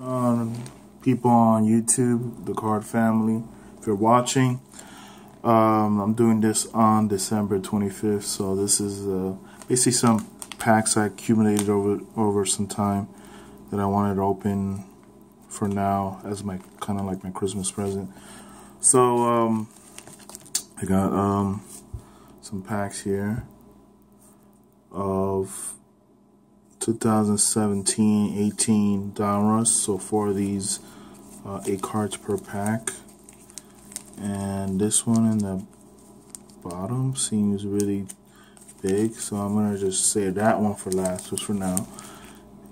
Um, people on YouTube, the Card family, if you're watching, um, I'm doing this on December 25th. So this is uh, basically some packs I accumulated over over some time that I wanted to open for now as my kind of like my Christmas present. So um, I got um, some packs here of 2017-18 Donruss. So four of these, uh, eight cards per pack. And this one in the bottom seems really big, so I'm gonna just say that one for last, just for now.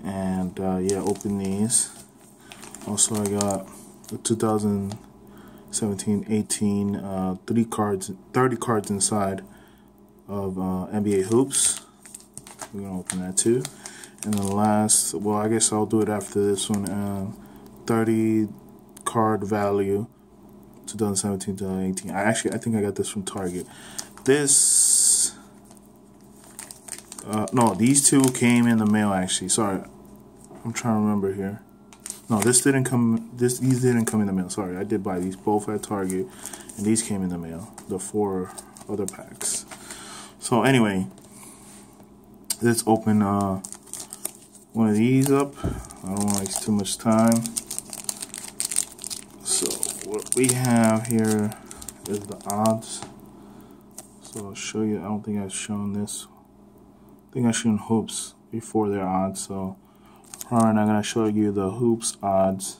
And uh, yeah, open these. Also, I got the 2017-18 uh, three cards, 30 cards inside of uh, NBA hoops. We're gonna open that too. And the last, well, I guess I'll do it after this one. Uh, 30 card value, 2017 2018. I actually, I think I got this from Target. This, uh, no, these two came in the mail actually. Sorry, I'm trying to remember here. No, this didn't come. This these didn't come in the mail. Sorry, I did buy these both at Target, and these came in the mail. The four other packs. So anyway, let's open. Uh, one of these up. I don't want to waste too much time. So what we have here is the odds. So I'll show you. I don't think I've shown this. I think I've shown hoops before their odds. So probably not gonna show you the hoops odds.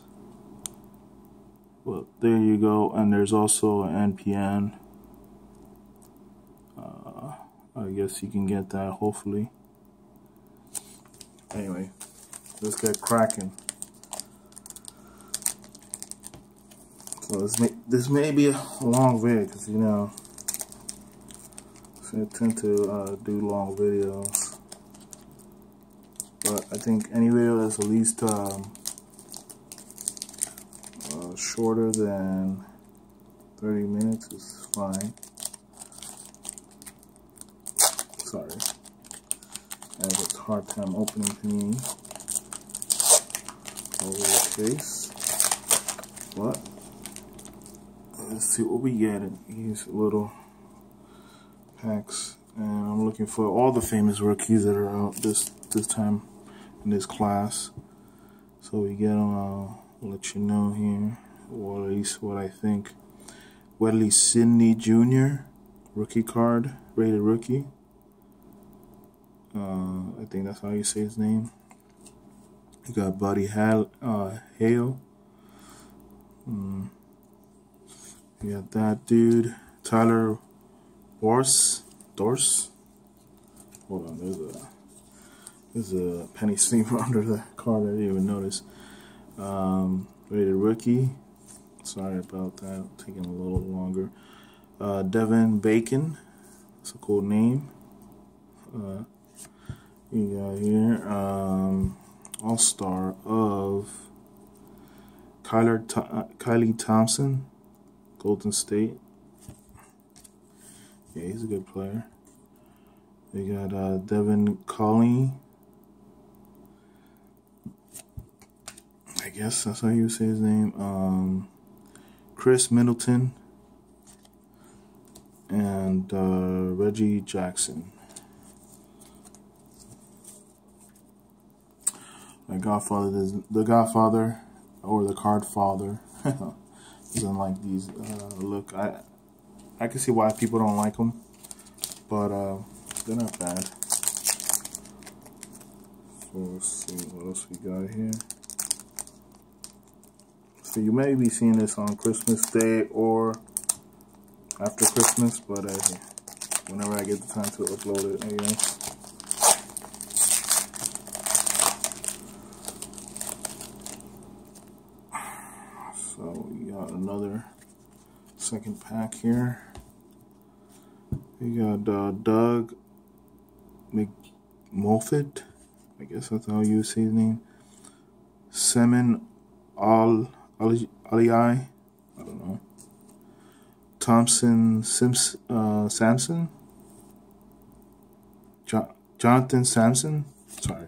But there you go. And there's also an NPN. Uh, I guess you can get that hopefully. Anyway, let's get cracking. So this may this may be a long video because you know I tend to uh, do long videos, but I think any video that's at least um, uh, shorter than 30 minutes is fine. Sorry. Hard time opening things over case. But let's see what we get in these little packs. And I'm looking for all the famous rookies that are out this this time in this class. So we get them. I'll let you know here, or at least what I think. Wesley Sidney Jr. rookie card, rated rookie. Uh, I think that's how you say his name. You got Buddy Hal, uh, Hale. Mm. You got that dude, Tyler Dors. Dors. Hold on, there's a there's a penny steamer under the card. I didn't even notice. Um, rated rookie. Sorry about that, taking a little longer. Uh, Devin Bacon. That's a cool name. Uh, you got here um, All Star of Kyler uh, Kylie Thompson, Golden State. Yeah, he's a good player. We got uh, Devin Colley. I guess that's how you say his name. Um, Khris Middleton and uh, Reggie Jackson. My Godfather, the Godfather, or the Card Father, doesn't like these. Uh, look, I I can see why people don't like them, but uh, they're not bad. So let's see what else we got here. So you may be seeing this on Christmas Day or after Christmas, but uh, whenever I get the time to upload it, anyway. So we got another second pack here. We got uh, Doug McMoffitt. I guess that's how you say his name. Semin Al Ali I don't know. Thompson Sims uh, Samson. Jo Jonathan Samson. Sorry.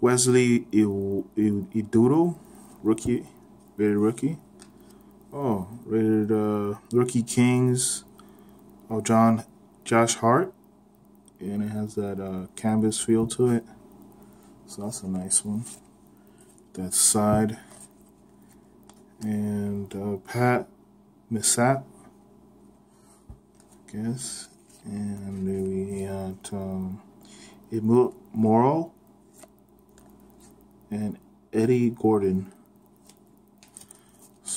Wesley Idoodle, rookie, rated rookie. Oh, rated uh, rookie Kings Oh, John Josh Hart, and it has that uh, canvas feel to it. So that's a nice one. That side and uh, Pat Missat, I guess, and we got um, Emil Morrall and Eddie Gordon.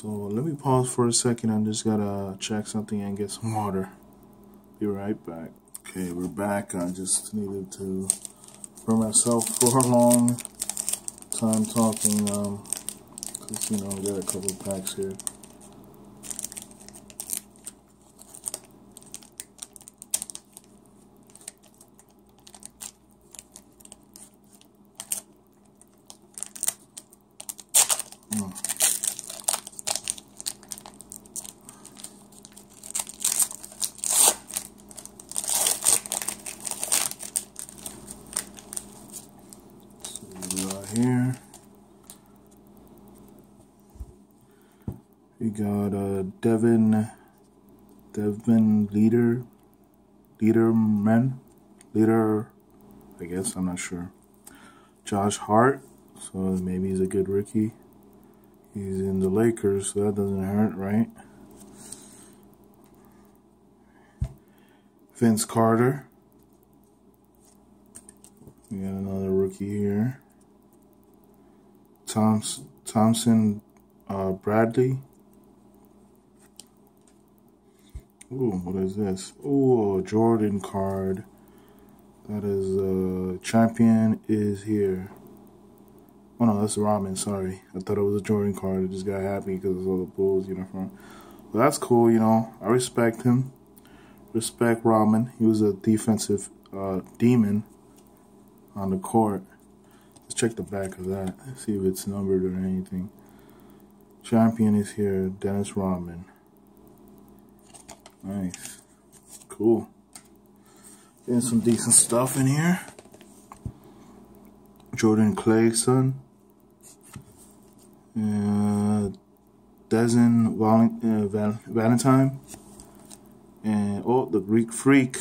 So let me pause for a second. I'm just gotta check something and get some water. Be right back. Okay, we're back. I just needed to for myself for a long time talking. Um, cause you know, we got a couple packs here. here. We got uh, Devin, Devin Leader, Leaderman, Leader, I guess, I'm not sure. Josh Hart, so maybe he's a good rookie. He's in the Lakers, so that doesn't hurt, right? Vince Carter. We got another rookie here. Thoms, Thompson uh, Bradley. Ooh, what is this? Ooh, Jordan card. That is uh, champion is here. Oh no, that's Rodman. Sorry, I thought it was a Jordan card. I just got happy because of all the Bulls uniform. Well, that's cool. You know, I respect him. Respect Rodman. He was a defensive uh, demon on the court. Let's check the back of that. See if it's numbered or anything. Champion is here. Dennis Rodman. Nice. Cool. Getting some decent stuff in here. Jordan Clayson. Uh, Dezen uh, Val Valentine. And, oh, the Greek Freak.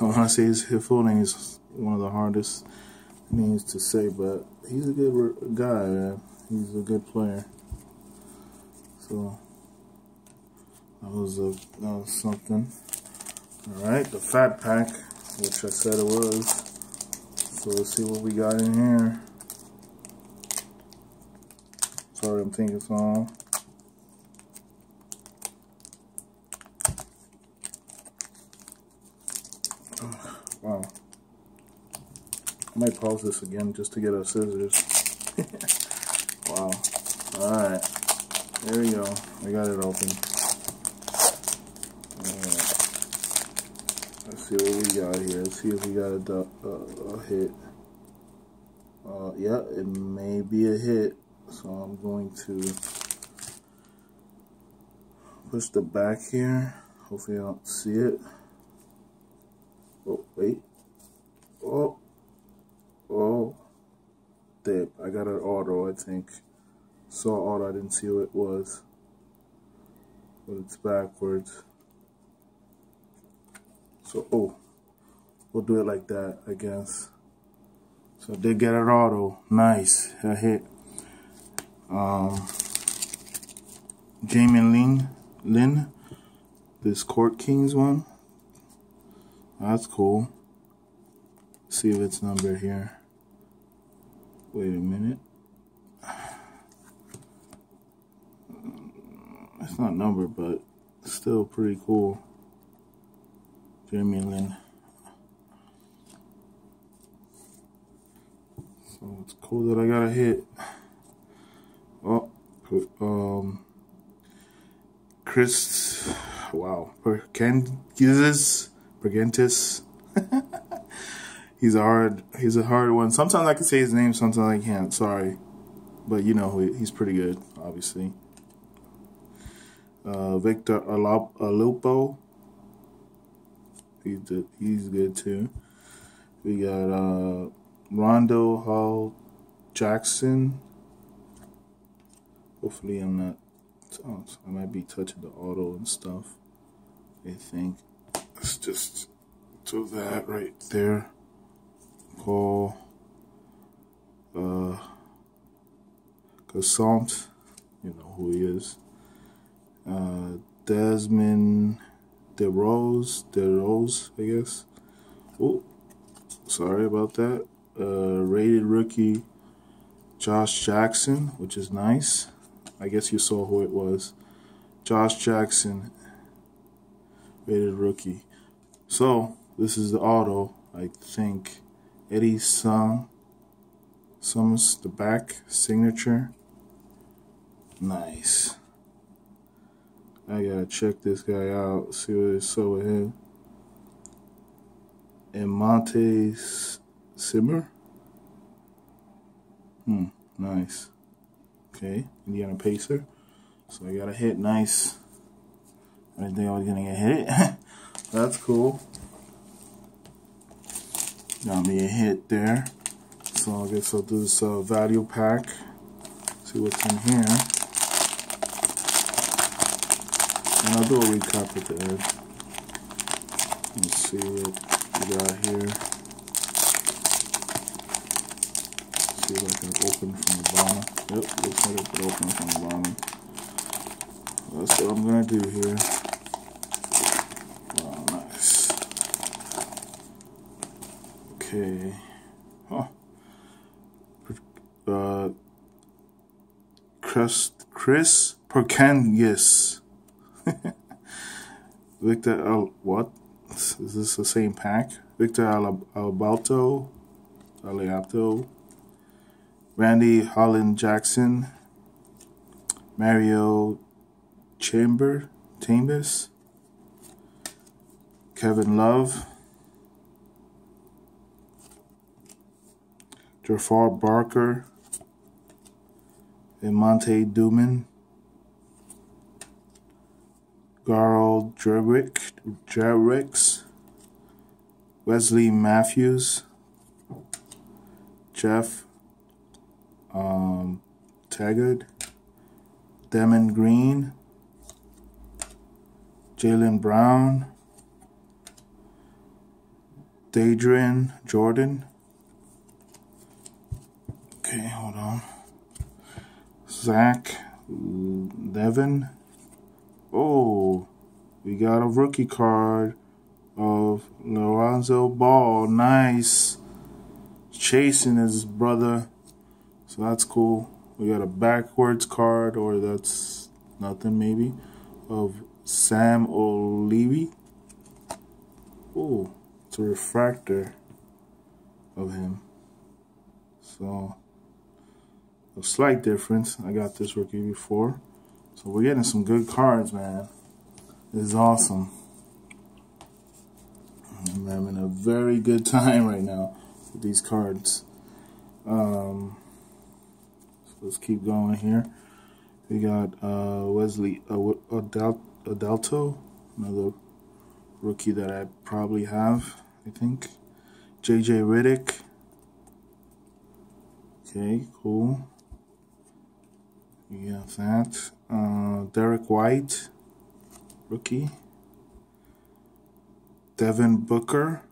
I want to say his, his full name is one of the hardest names to say, but he's a good guy, man. He's a good player. So that was a that was something. All right, the fat pack, which I said it was. So let's see what we got in here. Sorry, I'm thinking so long. wow. I might pause this again just to get our scissors. wow. Alright. There we go. I got it open. See what we got here. Let's see if we got a, a, a hit. Uh, yeah, it may be a hit. So I'm going to push the back here. Hopefully I don't see it. Oh, wait. Oh. Oh, dip. I got an auto, I think. Saw auto, I didn't see what it was. But it's backwards. So, oh, we'll do it like that, I guess. So did get it auto. Nice. I hit. Um, Jamie Lin, Lin, this Court Kings one. That's cool. See if it's number here. Wait a minute. It's not numbered, but still pretty cool. Jeremy Lin. So it's cool that I got a hit. Oh, um, Chris, wow, Perkins, Pergentis. he's a hard he's a hard one. Sometimes I can say his name, sometimes I can't. Sorry, but you know he's pretty good, obviously. Uh, Victor Alupo, he's he's good too. We got uh, Rondo Hall Jackson. Hopefully, I'm not. Oh, I might be touching the auto and stuff. I think. Let's just do that right there. Call. Uh. Gassant. You know who he is. Uh, Desmond DeRose. DeRose, I guess. Oh, sorry about that. Uh, rated rookie Josh Jackson, which is nice. I guess you saw who it was. Josh Jackson, rated rookie. So, this is the auto. I think Eddie Sung, Summers, the back signature. Nice. I gotta check this guy out, see what it's up with him. And Monte Simmer. Hmm, nice. Okay, Indiana Pacer. So I got a hit, nice. I didn't think I was gonna get hit. That's cool. Got me a hit there. So I guess I'll do this uh, value pack. See what's in here. And I'll do a recap at the end. Let's see what we got here. see if I can open from the bottom. Yep, looks like I can open from the bottom. That's what I'm gonna do here. Nice. Okay. Huh. Uh, Chris, Chris Perkangis. Victor what? Is this the same pack? Victor Albalto, Aliapto, Randy Holland Jackson, Mario Chamber, Chambers, Kevin Love, Jafar Barker, and Monte Duman, Garl Jerrick, Wesley Matthews, Jeff um, Taggart, Demon Green, Jaylen Brown, Daedrin Jordan. Okay, hold on. Zach Levin. Oh, we got a rookie card of Lorenzo Ball. Nice. Chasing his brother so that's cool. We got a backwards card, or that's nothing maybe, of Sam O'Leary. Oh, it's a refractor of him. So, a slight difference. I got this rookie before. So we're getting some good cards, man. This is awesome. I'm having a very good time right now with these cards. Um, let's keep going here. We got uh, Wesley uh, Adalto, another rookie that I probably have, I think. JJ Redick. Okay, cool. We got that. Uh, Derrick White, rookie. Devin Booker.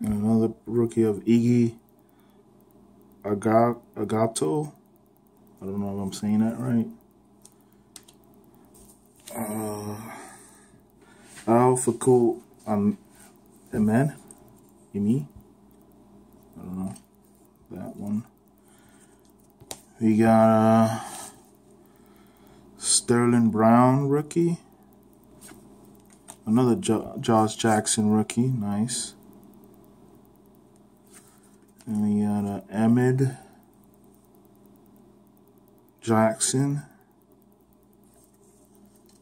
And another rookie of Iggy Agato. I don't know if I'm saying that right. Uh, Alpha Cool um, Amen. me? I don't know. That one. We got uh, Sterling Brown rookie. Another jo Josh Jackson rookie. Nice. And we got uh, Ahmed Jackson.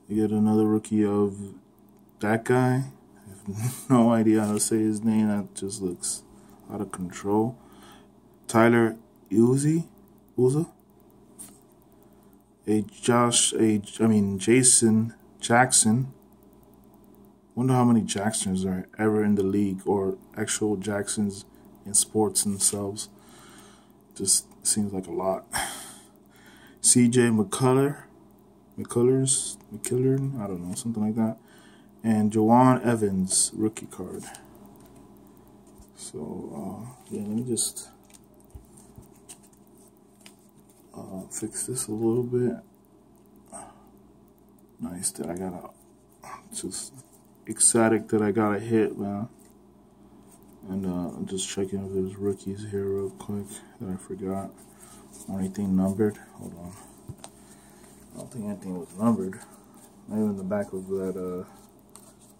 We get another rookie of that guy. I have no idea how to say his name. That just looks out of control. Tyler Uzi, Uza. A Josh, a I mean Jason Jackson. Wonder how many Jacksons are ever in the league or actual Jacksons in sports themselves. Just seems like a lot. CJ McCullough, McCullers, McKillard, I don't know, something like that. And Jawun Evans, rookie card. So, uh, yeah, let me just uh, fix this a little bit. Nice that I got a, just ecstatic that I got a hit, man. And uh, I'm just checking if there's rookies here real quick that I forgot. Or anything numbered. Hold on. I don't think anything was numbered. Not even the back of that uh,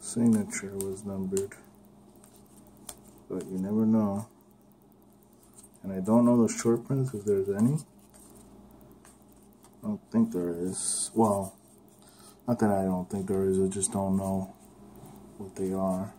signature was numbered. But you never know. And I don't know the short prints if there's any. I don't think there is. Well, not that I don't think there is, I just don't know what they are.